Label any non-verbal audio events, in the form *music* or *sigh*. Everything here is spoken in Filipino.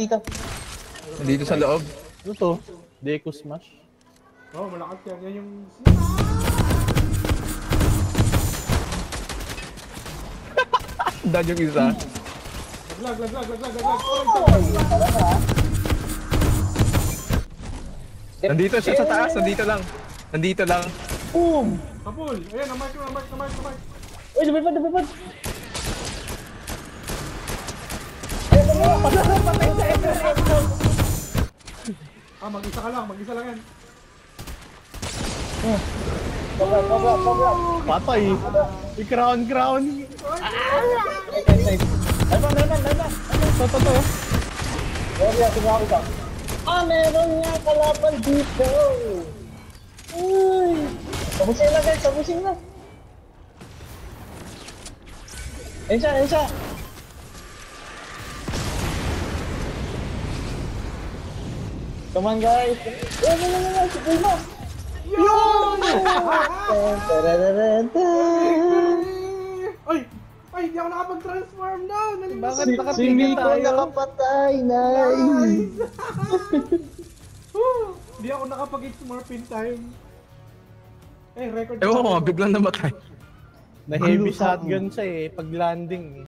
dito. Nandito sa loob. Ano to? Deco Smash? Oh, malakas yan. Yan yung... *laughs* Dad yung isa. Lag, lag, lag, lag, lag, lag, lag. Nandito siya sa taas. Nandito lang. Nandito lang. Boom! Kapul! Ayan, na-mark, na-mark, na-mark, na-mark. Uy, lumipad, lumipad! Mag-isa ka lang, mag-isa lang yan. Sobra, sobra, sobra! Patay! I-crown, crown! Man, ay, man! Ito, ito, ito. Ah, sumabi ka. Ah, meron nga kalaban dito! Uy! Tapusin na guys, tapusin na! Ayun siya, ayun siya! Come on guys! Yun! Ay! Ay, hindi ako nakapag-transform down! Bakit Si, si nakatingin Miko tayo? nakapatay, nice! Hindi *laughs* ako nakapag-smurf in time. Eh, record Ewan ko nga, biglang namatay. Na heavy shotgun siya eh, pag landing eh.